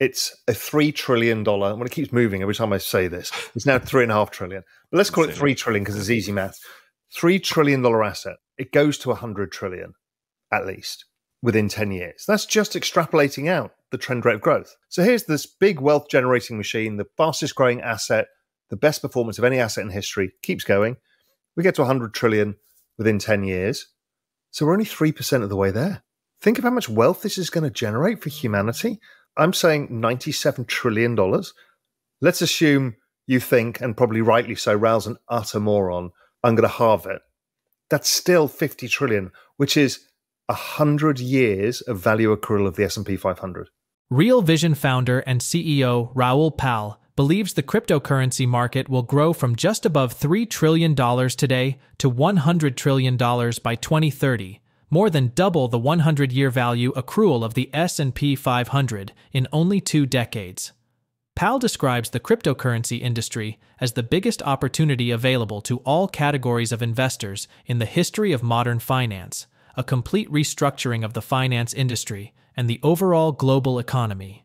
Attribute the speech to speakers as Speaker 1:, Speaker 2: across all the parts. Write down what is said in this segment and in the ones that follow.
Speaker 1: It's a three trillion dollar. When it keeps moving every time I say this, it's now three and a half trillion. But let's call it three trillion because it's easy math. Three trillion dollar asset. It goes to a hundred trillion, at least within ten years. That's just extrapolating out the trend rate of growth. So here's this big wealth generating machine, the fastest growing asset, the best performance of any asset in history, keeps going. We get to 100 trillion within 10 years. So we're only 3% of the way there. Think of how much wealth this is going to generate for humanity. I'm saying $97 trillion. Let's assume you think, and probably rightly so, Raoul's an utter moron. I'm going to halve it. That's still 50 trillion, which is 100 years of value accrual of the S&P 500.
Speaker 2: Real Vision founder and CEO Raoul Pal believes the cryptocurrency market will grow from just above $3 trillion today to $100 trillion by 2030, more than double the 100-year value accrual of the S&P 500 in only 2 decades. Pal describes the cryptocurrency industry as the biggest opportunity available to all categories of investors in the history of modern finance, a complete restructuring of the finance industry and the overall global economy.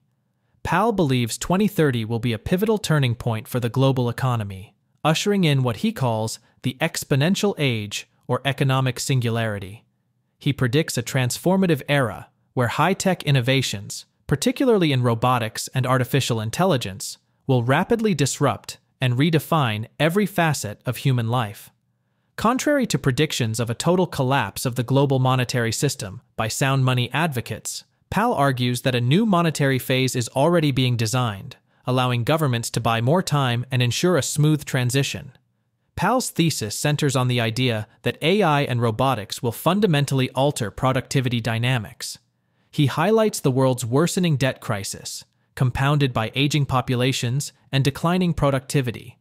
Speaker 2: Pal believes 2030 will be a pivotal turning point for the global economy, ushering in what he calls the exponential age or economic singularity. He predicts a transformative era where high tech innovations, particularly in robotics and artificial intelligence, will rapidly disrupt and redefine every facet of human life. Contrary to predictions of a total collapse of the global monetary system by sound money advocates, Pal argues that a new monetary phase is already being designed, allowing governments to buy more time and ensure a smooth transition. Pal's thesis centers on the idea that AI and robotics will fundamentally alter productivity dynamics. He highlights the world's worsening debt crisis, compounded by aging populations and declining productivity.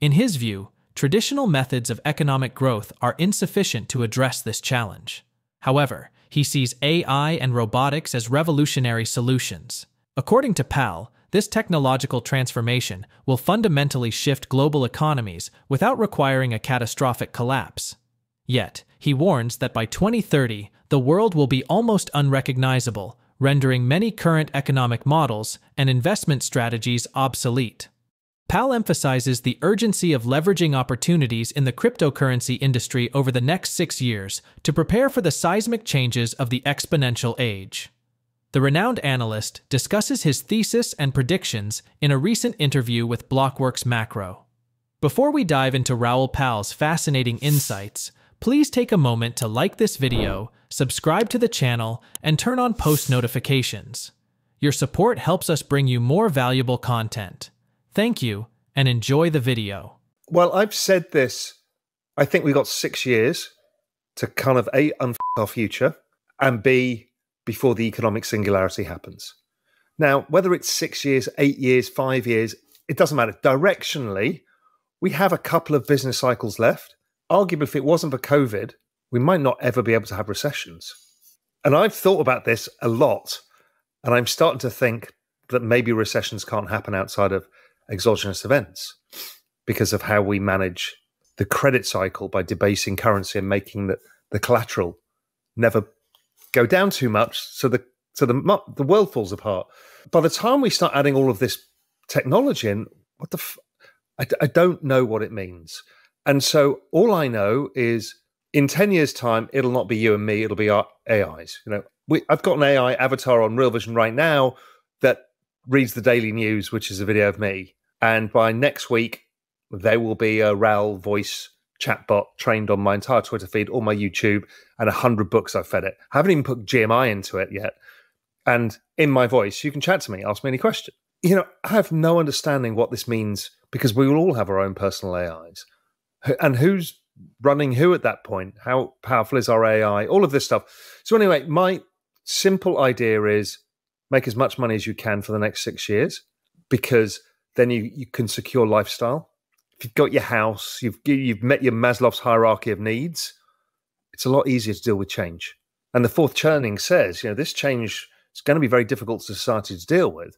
Speaker 2: In his view, traditional methods of economic growth are insufficient to address this challenge. However, he sees AI and robotics as revolutionary solutions. According to Pal, this technological transformation will fundamentally shift global economies without requiring a catastrophic collapse. Yet, he warns that by 2030, the world will be almost unrecognizable, rendering many current economic models and investment strategies obsolete. Pal emphasizes the urgency of leveraging opportunities in the cryptocurrency industry over the next six years to prepare for the seismic changes of the exponential age. The renowned analyst discusses his thesis and predictions in a recent interview with Blockworks Macro. Before we dive into Raoul Pal's fascinating insights, please take a moment to like this video, subscribe to the channel, and turn on post notifications. Your support helps us bring you more valuable content. Thank you, and enjoy the video.
Speaker 1: Well, I've said this. I think we got six years to kind of A, our future, and B, before the economic singularity happens. Now, whether it's six years, eight years, five years, it doesn't matter. Directionally, we have a couple of business cycles left. Arguably, if it wasn't for COVID, we might not ever be able to have recessions. And I've thought about this a lot, and I'm starting to think that maybe recessions can't happen outside of exogenous events because of how we manage the credit cycle by debasing currency and making the, the collateral never go down too much so the so the the world falls apart. By the time we start adding all of this technology in what the f- I, I don't know what it means. And so all i know is in 10 years time it'll not be you and me it'll be our ais you know we, i've got an ai avatar on real vision right now that reads the daily news which is a video of me. And by next week, there will be a Raoul voice chatbot trained on my entire Twitter feed, all my YouTube, and a hundred books I've fed it. I haven't even put GMI into it yet. And in my voice, you can chat to me, ask me any question. You know, I have no understanding what this means because we will all have our own personal AIs. And who's running who at that point? How powerful is our AI? All of this stuff. So, anyway, my simple idea is make as much money as you can for the next six years because then you, you can secure lifestyle. If you've got your house, you've you've met your Maslow's hierarchy of needs, it's a lot easier to deal with change. And the Fourth Turning says, you know, this change is going to be very difficult for society to deal with.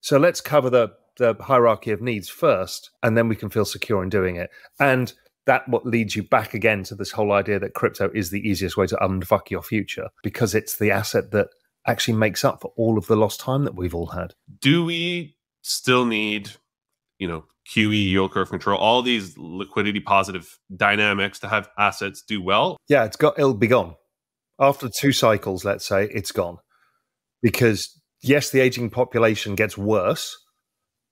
Speaker 1: So let's cover the the hierarchy of needs first, and then we can feel secure in doing it. And that what leads you back again to this whole idea that crypto is the easiest way to unfuck your future because it's the asset that actually makes up for all of the lost time that we've all had.
Speaker 3: Do we still need, you know, QE, yield curve control, all these liquidity positive dynamics to have assets do well?
Speaker 1: Yeah, it's got it'll be gone. After two cycles, let's say, it's gone. Because yes, the aging population gets worse,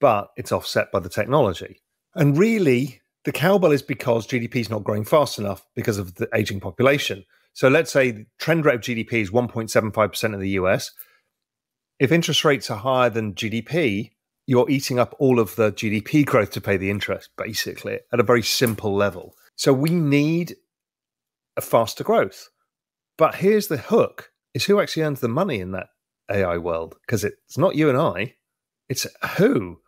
Speaker 1: but it's offset by the technology. And really, the cowbell is because GDP is not growing fast enough because of the aging population. So let's say the trend rate of GDP is 1.75% in the US. If interest rates are higher than GDP, you're eating up all of the GDP growth to pay the interest, basically, at a very simple level. So we need a faster growth. But here's the hook is who actually earns the money in that AI world? Because it's not you and I. It's who?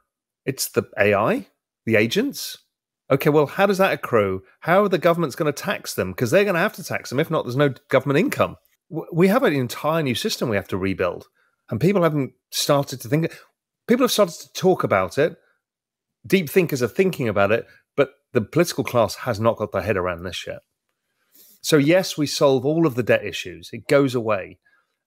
Speaker 1: It's the AI, the agents, Okay, well, how does that accrue? How are the governments going to tax them? Because they're going to have to tax them. If not, there's no government income. We have an entire new system we have to rebuild. And people haven't started to think, people have started to talk about it. Deep thinkers are thinking about it, but the political class has not got their head around this yet. So, yes, we solve all of the debt issues, it goes away.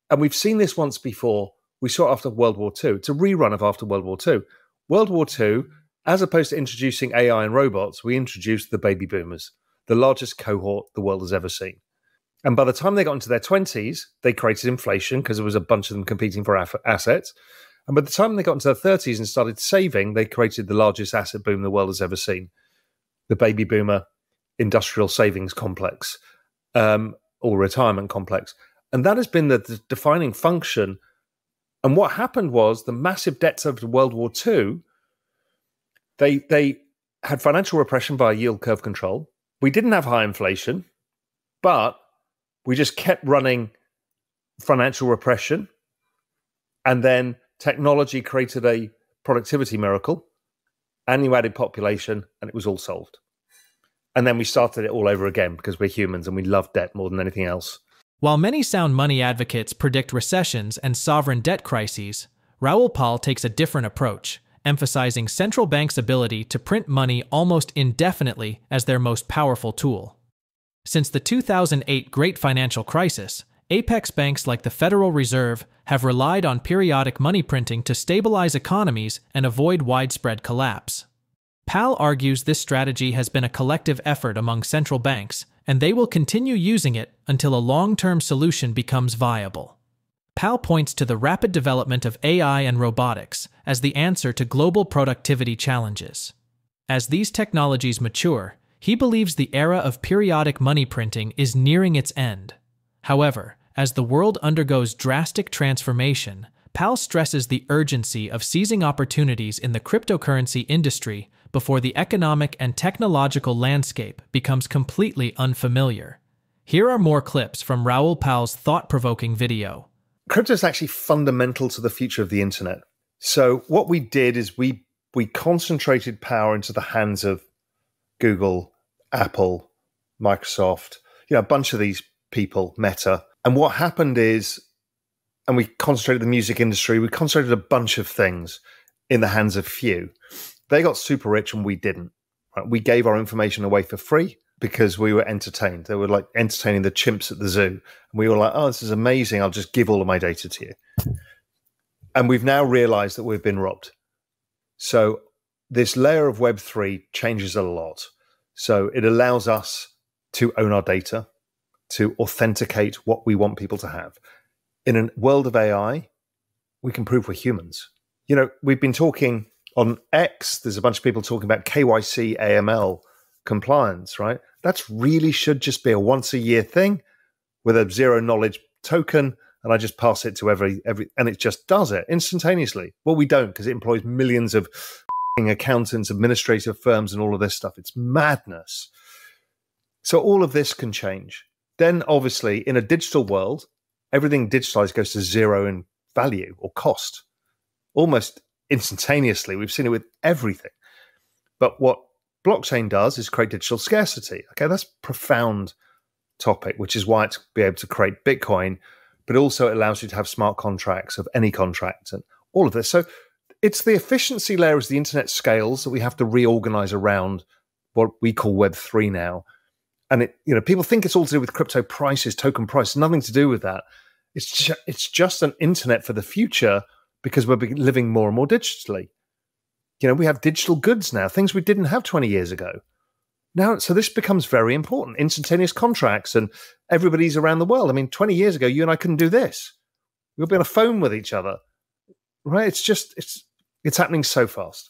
Speaker 1: And we've seen this once before. We saw it after World War II. It's a rerun of after World War II. World War II, as opposed to introducing AI and robots, we introduced the baby boomers, the largest cohort the world has ever seen. And by the time they got into their 20s, they created inflation because there was a bunch of them competing for assets. And by the time they got into their 30s and started saving, they created the largest asset boom the world has ever seen the baby boomer industrial savings complex um, or retirement complex. And that has been the, the defining function. And what happened was the massive debts of World War II they they had financial repression via yield curve control. We didn't have high inflation, but we just kept running financial repression. And then technology created a productivity miracle, and you added population, and it was all solved. And then we started it all over again because we're humans and we love debt more than anything else.
Speaker 2: While many sound money advocates predict recessions and sovereign debt crises, Raoul Pal takes a different approach emphasizing central banks' ability to print money almost indefinitely as their most powerful tool. Since the 2008 Great Financial Crisis, apex banks like the Federal Reserve have relied on periodic money printing to stabilize economies and avoid widespread collapse. Pal argues this strategy has been a collective effort among central banks, and they will continue using it until a long term solution becomes viable. Pal points to the rapid development of AI and robotics as the answer to global productivity challenges. As these technologies mature, he believes the era of periodic money printing is nearing its end. However, as the world undergoes drastic transformation, Pal stresses the urgency of seizing opportunities in the cryptocurrency industry before the economic and technological landscape becomes completely unfamiliar. Here are more clips from Raoul Pal's thought provoking video
Speaker 1: crypto is actually fundamental to the future of the internet. So what we did is we we concentrated power into the hands of Google, Apple, Microsoft, you know, a bunch of these people, Meta. And what happened is, and we concentrated the music industry, we concentrated a bunch of things in the hands of few. They got super rich and we didn't. Right? We gave our information away for free because we were entertained. They were like entertaining the chimps at the zoo. And we were like, oh, this is amazing. I'll just give all of my data to you. And we've now realized that we've been robbed. So this layer of Web3 changes a lot. So it allows us to own our data, to authenticate what we want people to have. In a world of AI, we can prove we're humans. You know, we've been talking on X, there's a bunch of people talking about KYC, AML compliance, right? That's really should just be a once a year thing with a zero knowledge token. And I just pass it to every every, and it just does it instantaneously. Well, we don't because it employs millions of accountants, administrative firms, and all of this stuff. It's madness. So all of this can change. Then, obviously, in a digital world, everything digitalized goes to zero in value or cost almost instantaneously. We've seen it with everything. But what blockchain does is create digital scarcity. Okay, that's profound topic, which is why it's be able to create Bitcoin, but also it allows you to have smart contracts of any contract and all of this. So it's the efficiency layer as the internet scales that we have to reorganize around what we call Web three now. And it, you know, people think it's all to do with crypto prices, token price, nothing to do with that. It's ju- it's just an internet for the future because we're living more and more digitally. You know, we have digital goods now, things we didn't have 20 years ago. Now, so this becomes very important. Instantaneous contracts and everybody's around the world. I mean, 20 years ago, you and I couldn't do this. We'll be on a phone with each other. Right? It's just it's it's happening so fast.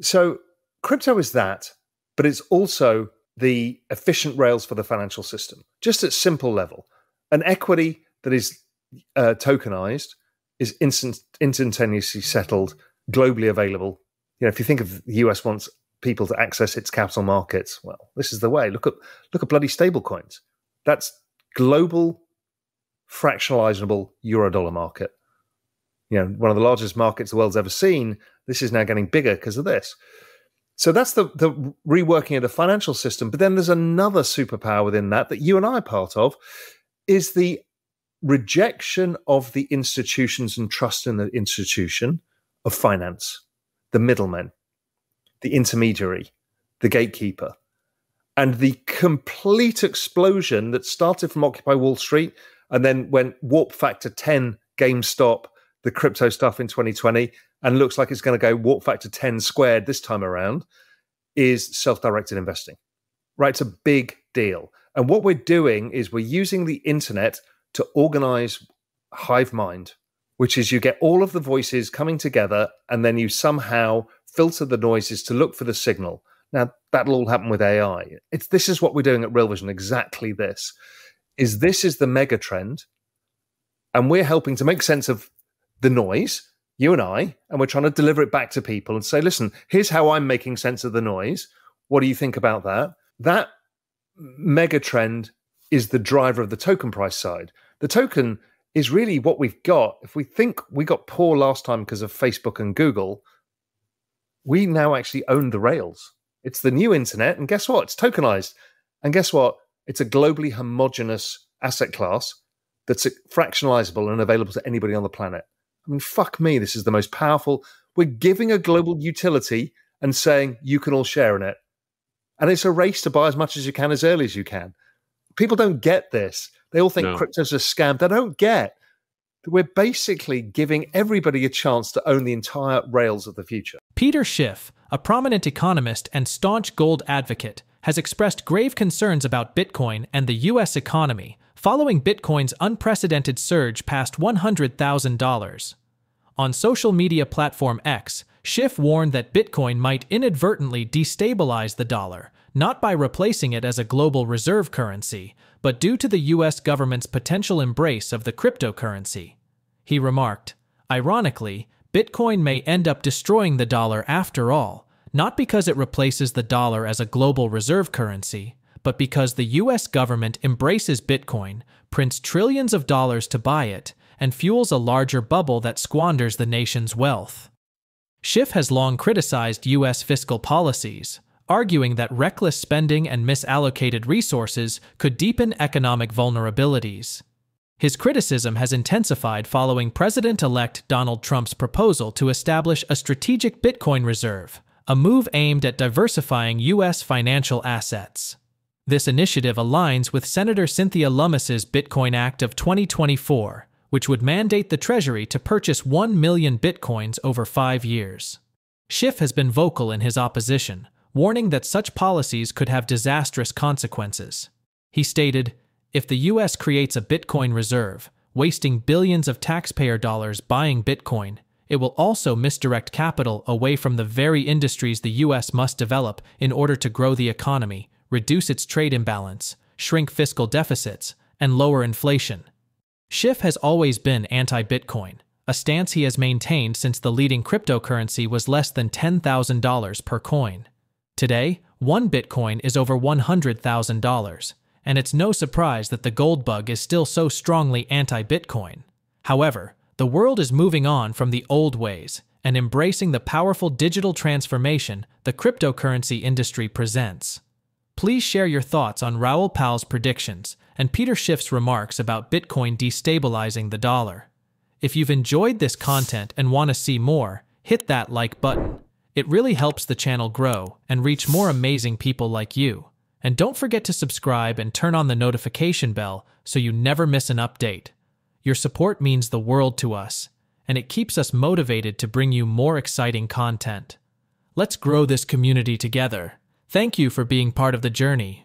Speaker 1: So crypto is that, but it's also the efficient rails for the financial system, just at simple level. An equity that is uh, tokenized is instant, instantaneously settled, globally available. You know, if you think of the US wants people to access its capital markets, well, this is the way. Look at look at bloody stablecoins. That's global, fractionalizable euro dollar market. You know, one of the largest markets the world's ever seen. This is now getting bigger because of this. So that's the the reworking of the financial system. But then there's another superpower within that that you and I are part of, is the rejection of the institutions and trust in the institution of finance, the middlemen, the intermediary, the gatekeeper, and the complete explosion that started from Occupy Wall Street and then went warp factor 10 GameStop, the crypto stuff in 2020, and looks like it's going to go warp factor 10 squared this time around, is self directed investing. Right? It's a big deal. And what we're doing is we're using the internet to organize hive mind, which is you get all of the voices coming together and then you somehow filter the noises to look for the signal. Now that'll all happen with AI. It's this is what we're doing at Real Vision. Exactly this is this is the mega trend, and we're helping to make sense of the noise. You and I, and we're trying to deliver it back to people and say, listen, here's how I'm making sense of the noise. What do you think about that? That mega trend is the driver of the token price side. The token is really what we've got. If we think we got poor last time because of Facebook and Google, we now actually own the rails. It's the new internet. And guess what? It's tokenized. And guess what? It's a globally homogenous asset class that's fractionalizable and available to anybody on the planet. I mean, fuck me. This is the most powerful. We're giving a global utility and saying you can all share in it. And it's a race to buy as much as you can as early as you can. People don't get this. They all think no. crypto's a scam. They don't get that we're basically giving everybody a chance to own the entire rails of the future.
Speaker 2: Peter Schiff, a prominent economist and staunch gold advocate, has expressed grave concerns about Bitcoin and the U.S. economy following Bitcoin's unprecedented surge past $100,000. On social media platform X, Schiff warned that Bitcoin might inadvertently destabilize the dollar, not by replacing it as a global reserve currency, but due to the US government's potential embrace of the cryptocurrency. He remarked, Ironically, Bitcoin may end up destroying the dollar after all, not because it replaces the dollar as a global reserve currency, but because the US government embraces Bitcoin, prints trillions of dollars to buy it, and fuels a larger bubble that squanders the nation's wealth. Schiff has long criticized US fiscal policies, arguing that reckless spending and misallocated resources could deepen economic vulnerabilities. His criticism has intensified following President elect Donald Trump's proposal to establish a strategic Bitcoin reserve, a move aimed at diversifying U.S. financial assets. This initiative aligns with Senator Cynthia Lummis's Bitcoin Act of 2024, which would mandate the Treasury to purchase 1 million Bitcoins over five years. Schiff has been vocal in his opposition, warning that such policies could have disastrous consequences. He stated, If the U.S. creates a Bitcoin reserve, wasting billions of taxpayer dollars buying Bitcoin, it will also misdirect capital away from the very industries the U.S. must develop in order to grow the economy, reduce its trade imbalance, shrink fiscal deficits, and lower inflation. Schiff has always been anti Bitcoin, a stance he has maintained since the leading cryptocurrency was less than $10,000 per coin. Today, one Bitcoin is over $100,000, and it's no surprise that the gold bug is still so strongly anti Bitcoin. However, the world is moving on from the old ways and embracing the powerful digital transformation the cryptocurrency industry presents. Please share your thoughts on Raoul Pal's predictions and Peter Schiff's remarks about Bitcoin destabilizing the dollar. If you've enjoyed this content and want to see more, hit that like button. It really helps the channel grow and reach more amazing people like you. And don't forget to subscribe and turn on the notification bell so you never miss an update. Your support means the world to us, and it keeps us motivated to bring you more exciting content. Let's grow this community together. Thank you for being part of the journey.